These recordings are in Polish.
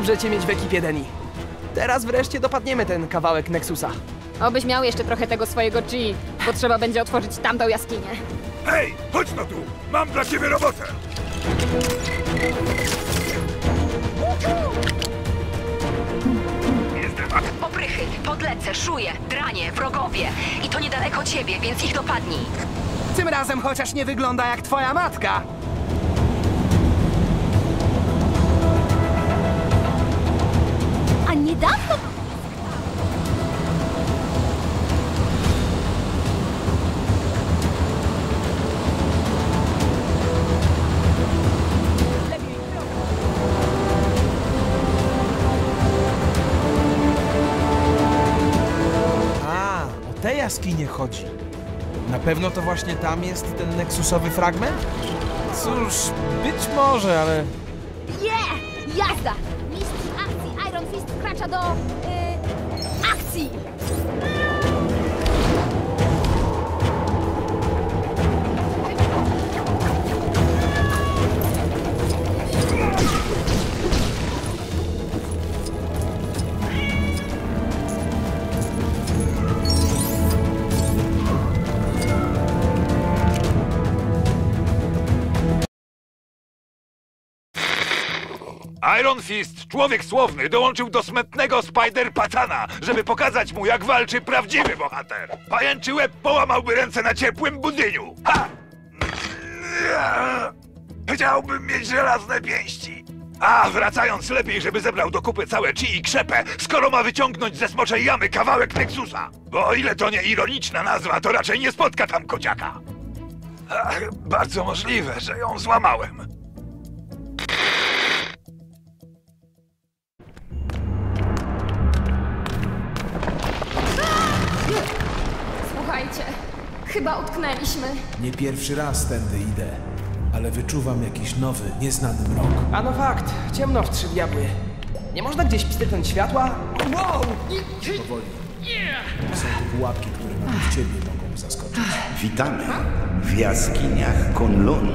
Dobrze cię mieć w ekipie, Deni. Teraz wreszcie dopadniemy ten kawałek Nexusa. Obyś miał jeszcze trochę tego swojego G, bo trzeba będzie otworzyć tamtą jaskinię. Hej, chodź no tu! Mam dla ciebie robotę! Poprychy, podlece, szuje, dranie, wrogowie. I to niedaleko ciebie, więc ich dopadnij. Tym razem chociaż nie wygląda jak twoja matka. A niedawno... A, o te jaskinie chodzi. Na pewno to właśnie tam jest ten neksusowy fragment? Cóż, być może, ale Je! Jazda! Wkracza do... y, akcji! Iron Fist, człowiek słowny, dołączył do smętnego Spider-Patana, żeby pokazać mu, jak walczy prawdziwy bohater. Pajęczy łeb połamałby ręce na ciepłym budyniu. Ha! Chciałbym mieć żelazne pięści. A, wracając lepiej, żeby zebrał do kupy całe chi i krzepę, skoro ma wyciągnąć ze smoczej jamy kawałek Nexusa. Bo o ile to nie ironiczna nazwa, to raczej nie spotka tam kociaka. Ach, bardzo możliwe, że ją złamałem. Utknęliśmy. Nie pierwszy raz tędy idę, ale wyczuwam jakiś nowy, nieznany mrok. A no fakt, ciemno w trzy diabły. Nie można gdzieś pstryknąć światła? Wow! Powoli. Są tu pułapki, które nawet ciebie mogą zaskoczyć. Witamy w jaskiniach Kunlun.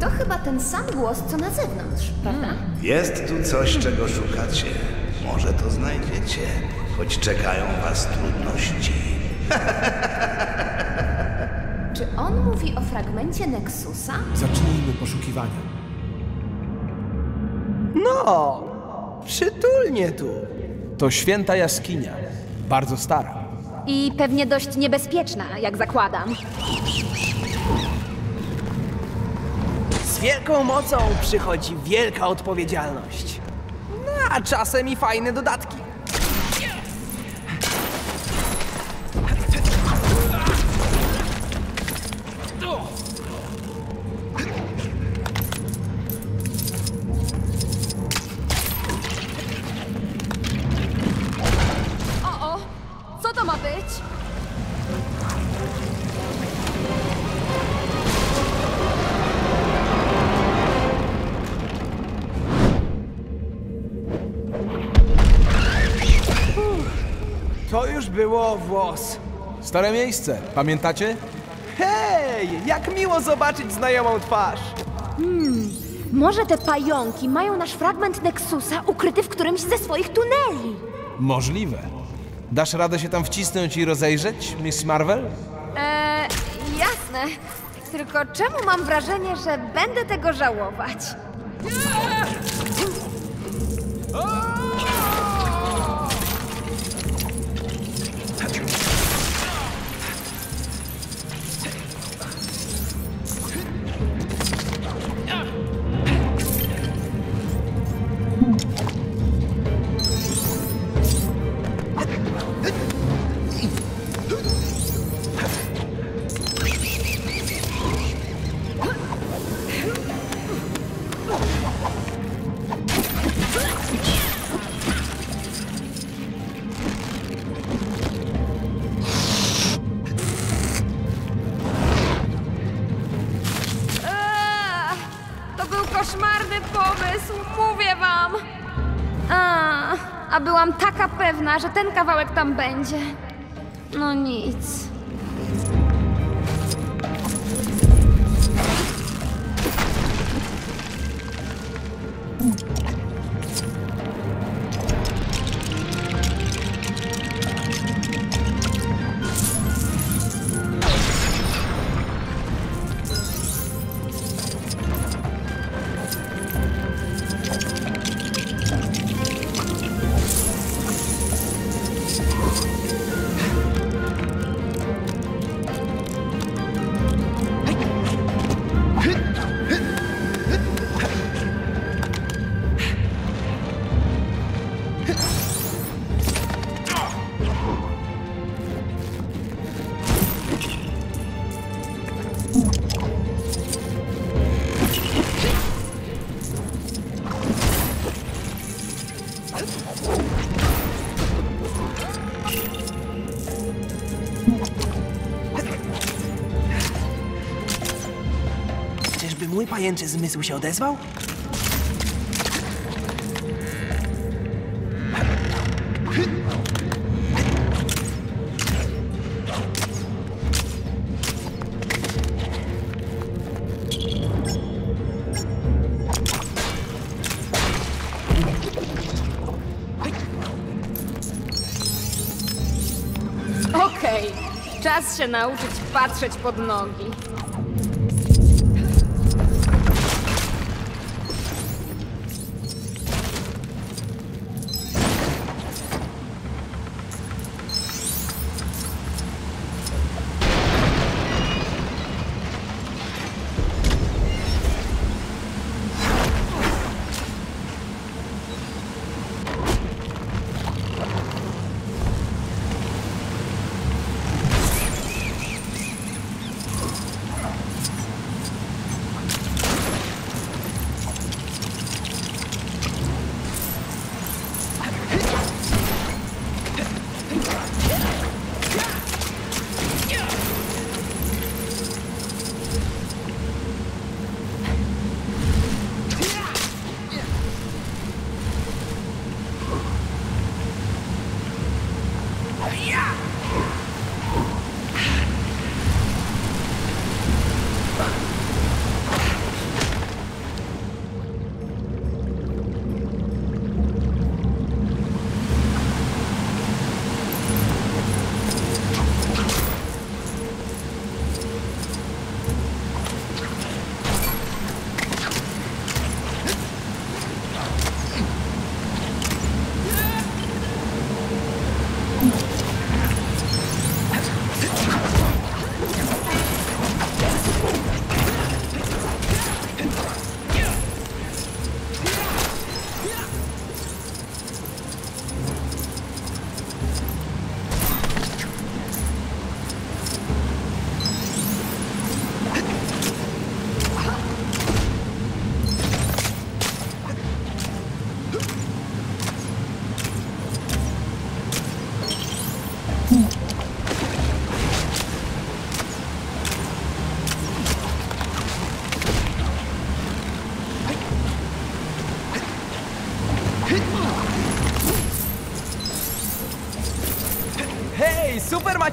To chyba ten sam głos, co na zewnątrz, prawda? Jest tu coś, czego szukacie. Może to znajdziecie, choć czekają was trudności. On mówi o fragmencie Nexusa? Zacznijmy poszukiwania. No, przytulnie tu. to święta jaskinia. Bardzo stara. I pewnie dość niebezpieczna, jak zakładam. Z wielką mocą przychodzi wielka odpowiedzialność. No, a czasem i fajne dodatki. To ma być? To już było włos. Stare miejsce, pamiętacie? Hej, jak miło zobaczyć znajomą twarz. Może te pająki mają nasz fragment Nexusa ukryty w którymś ze swoich tuneli? Możliwe. Dasz radę się tam wcisnąć i rozejrzeć, Miss Marvel? Eee, jasne. Tylko czemu mam wrażenie, że będę tego żałować? Koszmarny pomysł, mówię wam. A, a byłam taka pewna, że ten kawałek tam będzie. No nic. Pajęczy zmysł się odezwał? Okej, czas się nauczyć patrzeć pod nogi.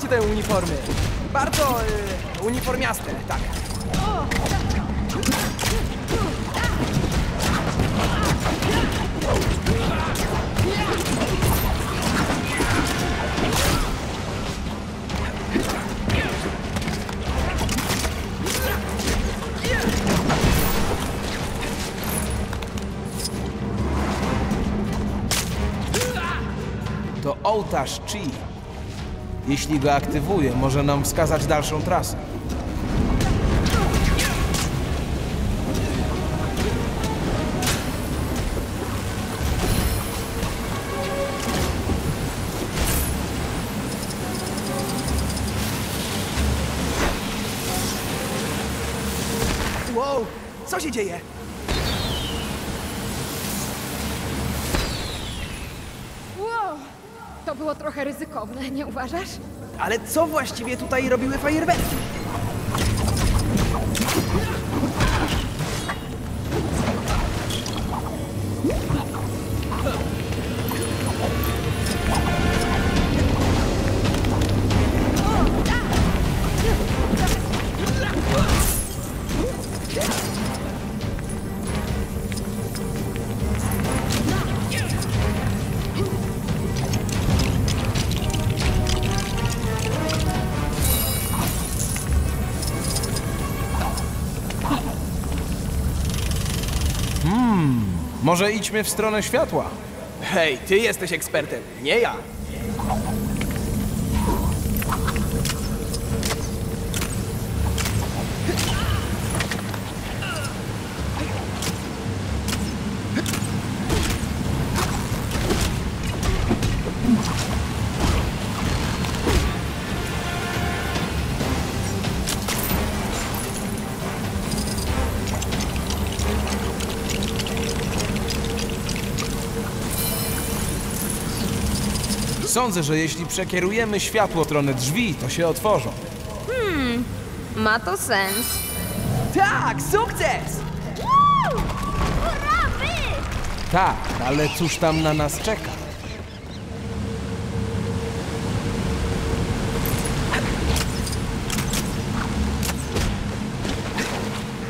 Macie te uniformy! Bardzo y, uniformiaste, tak. To ołtarz Chi. Jeśli go aktywuje, może nam wskazać dalszą trasę. Wow, co się dzieje? Wow, to było trochę ryzykowne, nie uważasz? Ale co właściwie tutaj robiły fajerwerki? Może idźmy w stronę światła. Hej, ty jesteś ekspertem, nie ja. Sądzę, że jeśli przekierujemy światło w stronę drzwi, to się otworzą. Ma to sens. Tak, sukces! Hurra, wy! Tak, ale cóż tam na nas czeka?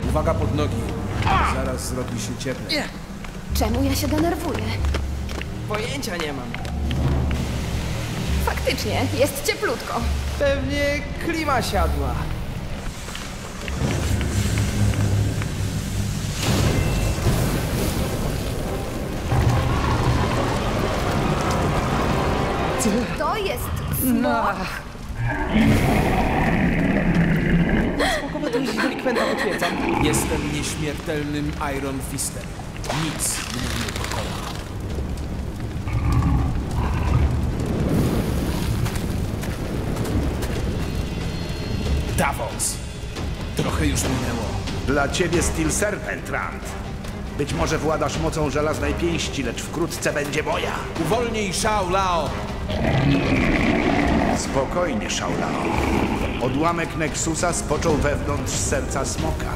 Uwaga pod nogi. Zaraz zrobi się cieplej. Czemu ja się denerwuję? Pojęcia nie mam. Faktycznie, jest cieplutko. Pewnie klima siadła. To jest smok. Spoko, to już delikwenta potwierdzam. Jestem nieśmiertelnym Iron Fistem. Nic nie Davos! Trochę już minęło. Dla ciebie Steel Serpent, Rand. Być może władasz mocą żelaznej pięści, lecz wkrótce będzie moja. Uwolnij Shao Lao! Spokojnie, Shaolao. Odłamek Nexusa spoczął wewnątrz serca smoka.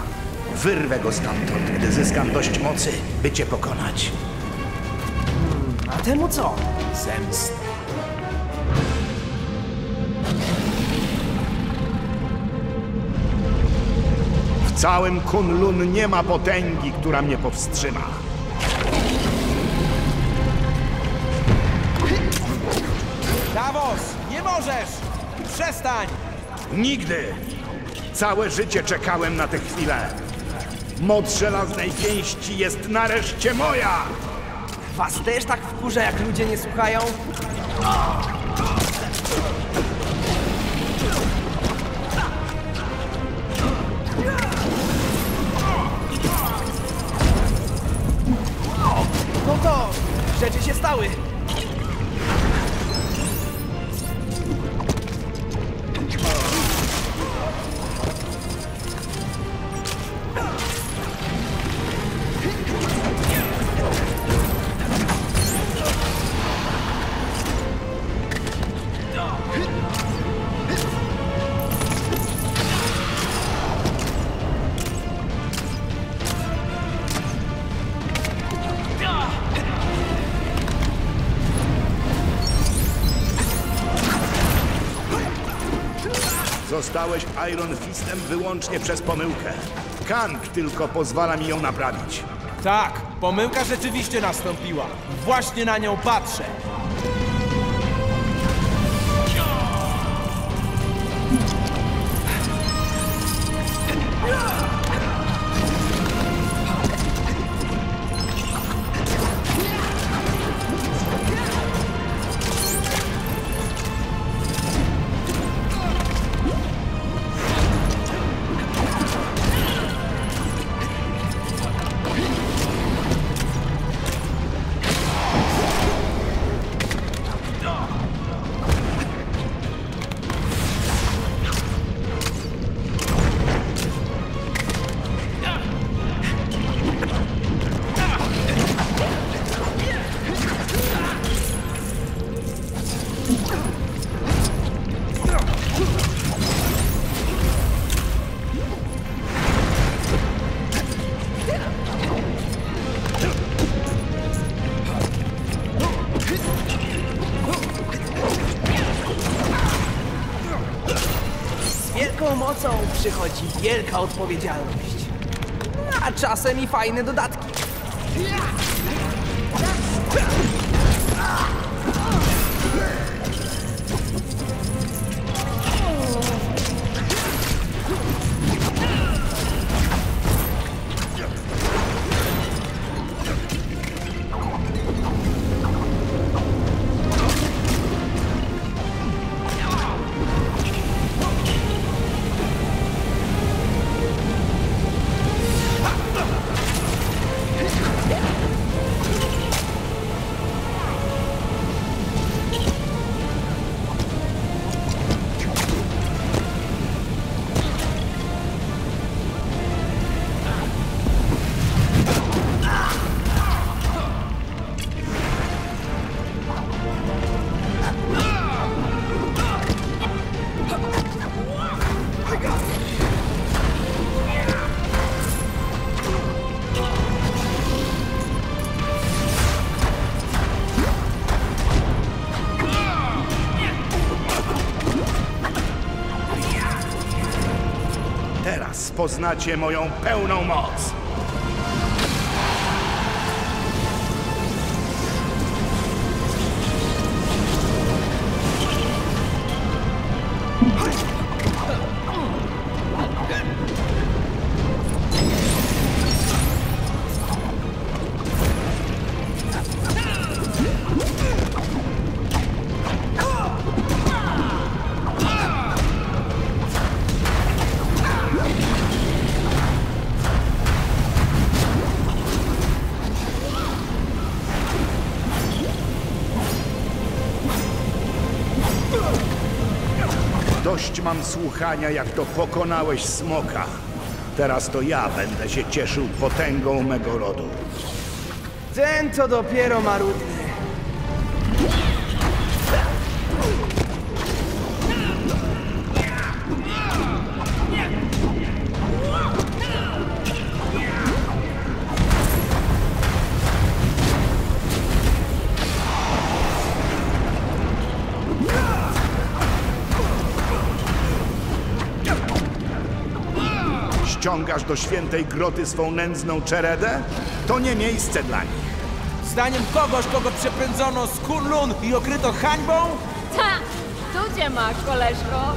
Wyrwę go stamtąd, gdy zyskam dość mocy, by cię pokonać. A temu co? Zemsta. W całym Kunlun nie ma potęgi, która mnie powstrzyma. Davos, nie możesz! Przestań! Nigdy! Całe życie czekałem na tę chwilę. Moc żelaznej pięści jest nareszcie moja! Was też tak wkurza, jak ludzie nie słuchają? Się stały. Zostałeś Iron Fistem wyłącznie przez pomyłkę. Kang tylko pozwala mi ją naprawić. Tak, pomyłka rzeczywiście nastąpiła. Właśnie na nią patrzę. wielka odpowiedzialność. A czasem i fajne dodatki. Yeah! Poznacie moją pełną moc. Jak to pokonałeś smoka. Teraz to ja będę się cieszył potęgą mego rodu. Ten to dopiero marudny. Ściągasz do świętej groty swą nędzną czeredę? To nie miejsce dla nich. Zdaniem kogoś, kogo przepędzono z Kunlun i okryto hańbą? Ta! Tu cię ma, koleżko.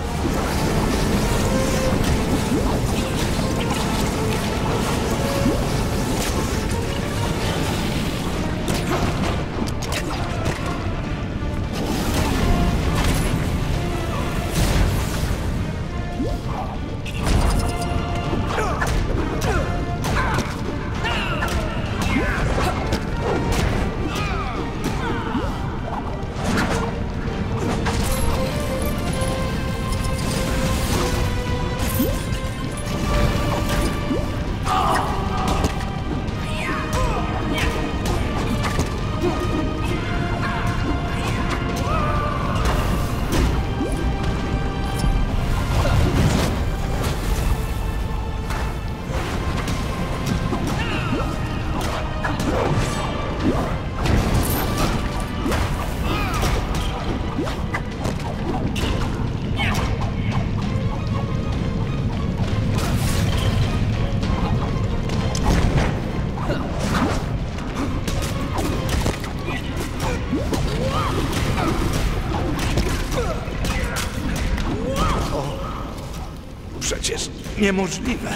Niemożliwe.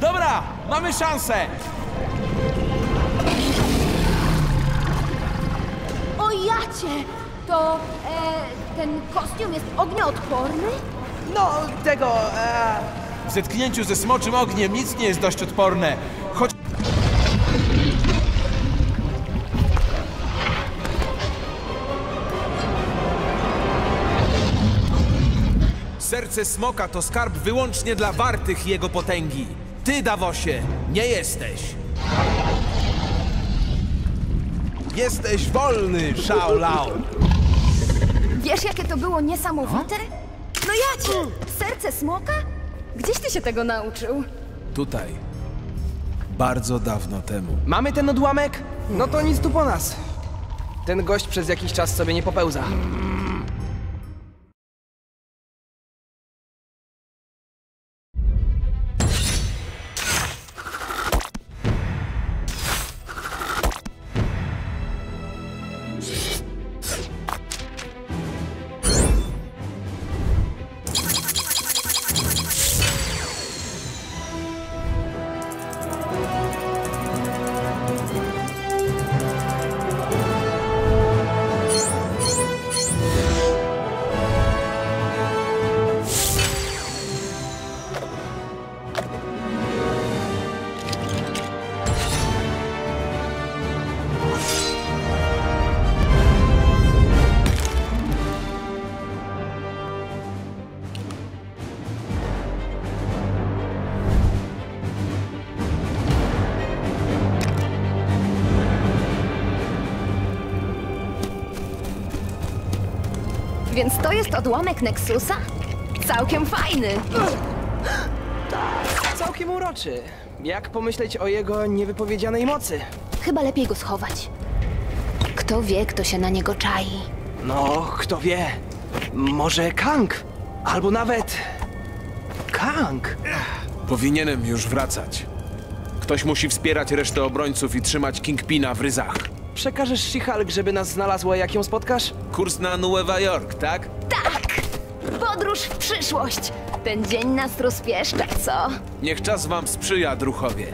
Dobra, mamy szansę! O jacie! To e, ten kostium jest ognioodporny? No, tego, e, W zetknięciu ze smoczym ogniem nic nie jest dość odporne. Choć... Serce smoka to skarb wyłącznie dla wartych jego potęgi. Ty, Dawosie, nie jesteś. Jesteś wolny, Shao Lao. Wiesz, jakie to było niesamowite? No jacie! Serce smoka? Gdzieś ty się tego nauczył? Tutaj. Bardzo dawno temu. mamy ten odłamek? No to nic tu po nas. Ten gość przez jakiś czas sobie nie popełza. Więc to jest odłamek Nexusa? Całkiem fajny. Całkiem uroczy. Jak pomyśleć o jego niewypowiedzianej mocy? Chyba lepiej go schować. Kto wie, kto się na niego czai. No, kto wie. Może Kang? Albo nawet... Kang? Powinienem już wracać. Ktoś musi wspierać resztę obrońców i trzymać Kingpina w ryzach. Przekażesz She-Hulk, żeby nas znalazła, jak ją spotkasz? Kurs na Nueva York, tak? Tak! Podróż w przyszłość! Ten dzień nas rozpieszcza, co? Niech czas wam sprzyja, druchowie.